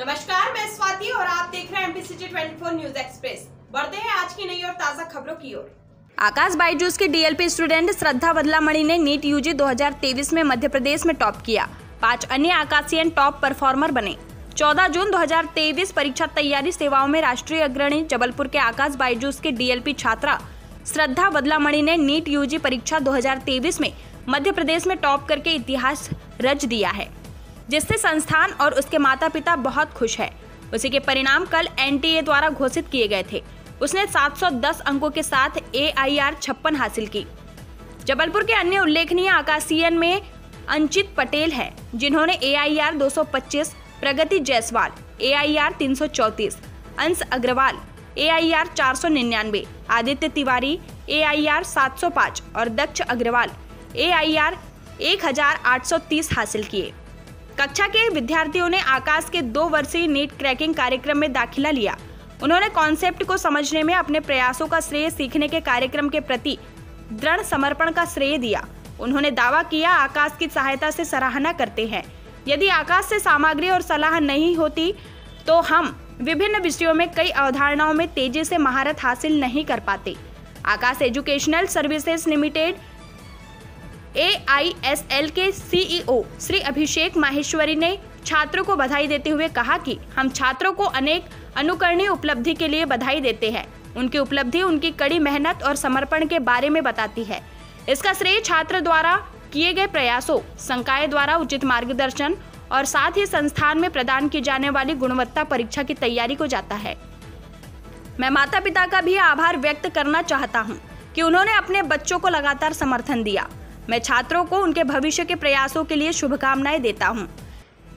नमस्कार, मैं स्वाति और आप देख रहे हैं एमपी सिटी 24 न्यूज़ एक्सप्रेस बढ़ते हैं आज की नई और ताज़ा खबरों की ओर। आकाश बाइजूस की डीएलपी स्टूडेंट श्रद्धा बदलामणि ने नीट यूजी 2023 में मध्य प्रदेश में टॉप किया। पाँच अन्य आकाशीयन टॉप परफॉर्मर बने। 14 जून 2023 परीक्षा तैयारी सेवाओं में राष्ट्रीय अग्रणी जबलपुर के आकाश बाईजूस के डीएलपी छात्रा श्रद्धा बदलामणि ने नीट यूजी परीक्षा 2023 में मध्य प्रदेश में टॉप करके इतिहास रच दिया है। जिससे संस्थान और उसके माता पिता बहुत खुश है। उसी के परिणाम कल एनटीए द्वारा घोषित किए गए थे। उसने 710 अंकों के साथ ए आई आर छप्पन हासिल की। जबलपुर के अन्य उल्लेखनीय आकाशीयन में अंचित पटेल है, जिन्होंने ए आई आर दो सौ पच्चीस, प्रगति जायसवाल ए आई आर तीन अंश अग्रवाल ए आई आर चार सौ निन्यानवे, Aditya Tiwari A I R सात सौ पाँच और दक्ष अग्रवाल ए आई आर एक हज़ार आठ सौ तीस हासिल किए। कक्षा के विद्यार्थियों ने आकाश के दो वर्षीय नीट क्रैकिंग कार्यक्रम में दाखिला लिया। उन्होंने कॉन्सेप्ट को समझने में अपने प्रयासों का श्रेय सीखने के कार्यक्रम के प्रति दृढ़ समर्पण का श्रेय दिया। उन्होंने दावा किया, आकाश की सहायता से सराहना करते हैं। यदि आकाश से सामग्री और सलाह नहीं होती तो हम विभिन्न विषयों में कई अवधारणाओं में तेज़ी से महारत हासिल नहीं कर पाते। Aakash educational services limited A I S L के सीईओ श्री अभिषेक माहेश्वरी ने छात्रों को बधाई देते हुए कहा कि हम छात्रों को अनेक अनुकरणीय उपलब्धि के लिए बधाई देते हैं। उनकी उपलब्धि, उनकी कड़ी मेहनत और समर्पण के बारे में बताती है। इसका श्रेय छात्र द्वारा किए गए प्रयासों, संकाय द्वारा उचित मार्गदर्शन और साथ ही संस्थान में प्रदान की जाने वाली गुणवत्ता परीक्षा की तैयारी को जाता है। मैं माता पिता का भी आभार व्यक्त करना चाहता हूँ कि उन्होंने अपने बच्चों को लगातार समर्थन दिया। मैं छात्रों को उनके भविष्य के प्रयासों के लिए शुभकामनाएँ देता हूँ।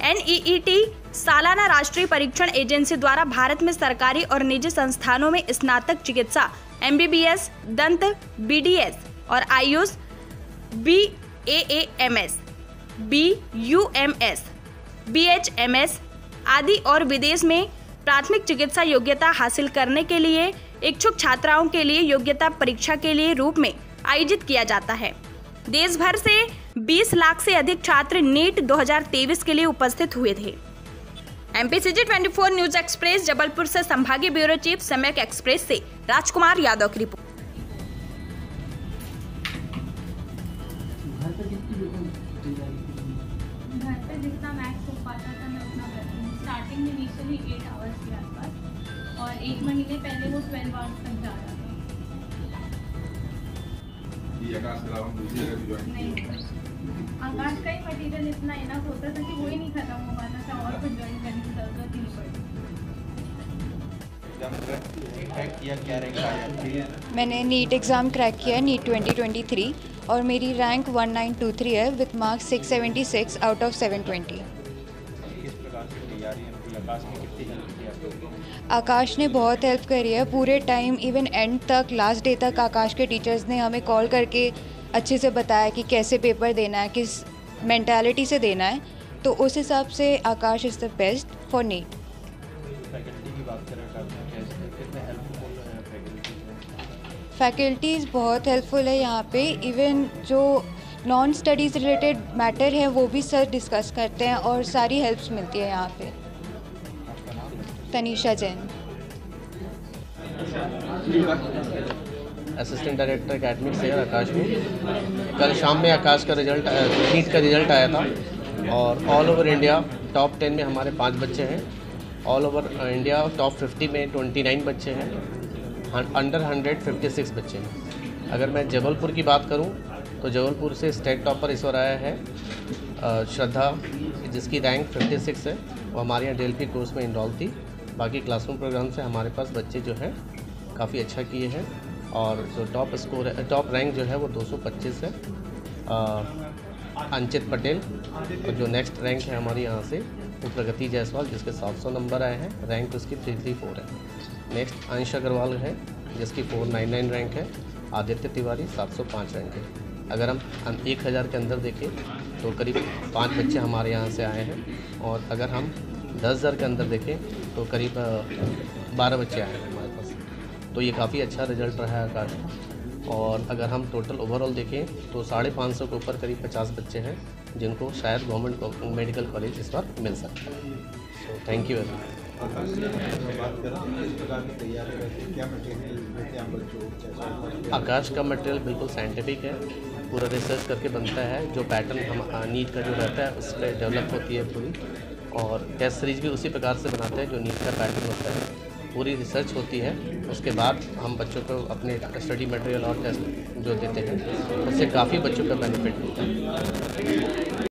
एन सालाना राष्ट्रीय परीक्षण एजेंसी द्वारा भारत में सरकारी और निजी संस्थानों में स्नातक चिकित्सा एमबीबीएस दंत बीडीएस और AYUSH, B A M S, B U M S, B H M S आदि और विदेश में प्राथमिक चिकित्सा योग्यता हासिल करने के लिए इच्छुक छात्राओं के लिए योग्यता परीक्षा के लिए रूप में आयोजित किया जाता है देश भर से 20 लाख से अधिक छात्र नीट 2023 के लिए उपस्थित हुए थे। एमपीसीजी 24 न्यूज़ एक्सप्रेस जबलपुर से संभागीय ब्यूरो चीफ सम्यक एक्सप्रेस से राजकुमार यादव की रिपोर्ट। स्टार्टिंग में इनिशियली एट आवर्स के आसपास और एक महीने पहले वो ट्वेल्व आवर्स तक जा रहा था। कि आकाश के अलावा दूसरी जगह भी ज्वाइन आकाश का ही मटेरियल इतना इनफ होता था कि वो ही नहीं खत्म हो पाता था और कुछ ज्वाइन करने की ज़रूरत ही नहीं पड़ी। मैंने नीट एग्ज़ाम क्रैक किया है नीट 2023 और मेरी रैंक 1923 है with marks 676 out of 720 Aakash ने बहुत हेल्प करी है। पूरे टाइम इवन एंड तक लास्ट डे तक आकाश के टीचर्स ने हमें कॉल करके अच्छे से बताया कि कैसे पेपर देना है किस मैंटेलिटी से देना है। तो उस हिसाब से Aakash is the best for NEET faculties बहुत हेल्पफुल है यहाँ पे। इवन जो नॉन स्टडीज़ रिलेटेड मैटर है, वो भी सर डिस्कस करते हैं और सारी हेल्प्स मिलती है यहाँ पे। Tanisha Jain. Assistant director academic से आकाश में कल शाम में आकाश का रिज़ल्ट नीट का रिज़ल्ट आया था और all over India top ten में हमारे पाँच बच्चे हैं। All over India top fifty में ट्वेंटी नाइन बच्चे हैं। अंडर हंड्रेड फिफ्टी सिक्स बच्चे हैं। अगर मैं जबलपुर की बात करूँ तो जबलपुर से स्टेट टॉपर इस बार आया है श्रद्धा, जिसकी रैंक 56 है, वो हमारे यहाँ डेल्फी कोर्स में इनरोल थी। बाकी क्लासरूम प्रोग्राम से हमारे पास बच्चे जो है, काफ़ी अच्छा किए हैं और जो टॉप स्कोर है टॉप रैंक जो है वो 225 है। अंचित पटेल, और जो नेक्स्ट रैंक है हमारी यहाँ से वो प्रगति जायसवाल जिसके 700 नंबर आए हैं रैंक उसकी थ्री थ्री फोर है। नेक्स्ट अंश अग्रवाल है, जिसकी फोर नाइन नाइन रैंक है, आदित्य तिवारी 705 रैंक है। अगर हम हम एक हज़ार के अंदर देखें तो करीब पाँच बच्चे हमारे यहाँ से आए हैं। और अगर हम दस हज़ार के अंदर देखें तो करीब बारह बच्चे आए हैं हमारे पास। तो ये काफ़ी अच्छा रिज़ल्ट रहा है आकाश और अगर हम टोटल ओवरऑल देखें तो साढ़े पाँच सौ के ऊपर करीब पचास बच्चे हैं, जिनको शायद गवर्नमेंट मेडिकल कॉलेज इस बार मिल सकता है। So thank you very much Aakash का मटेरियल बिल्कुल साइंटिफिक है। पूरा रिसर्च करके बनता है, जो पैटर्न हम नीट का जो रहता है उस पर डेवलप होती है पूरी। और टेस्ट सीरीज़ भी उसी प्रकार से बनाते हैं, जो नीट का पैटर्न होता है। पूरी रिसर्च होती है, उसके बाद हम बच्चों को अपने स्टडी मटेरियल और टेस्ट जो देते हैं, उससे काफ़ी बच्चों का बेनिफिट होता है।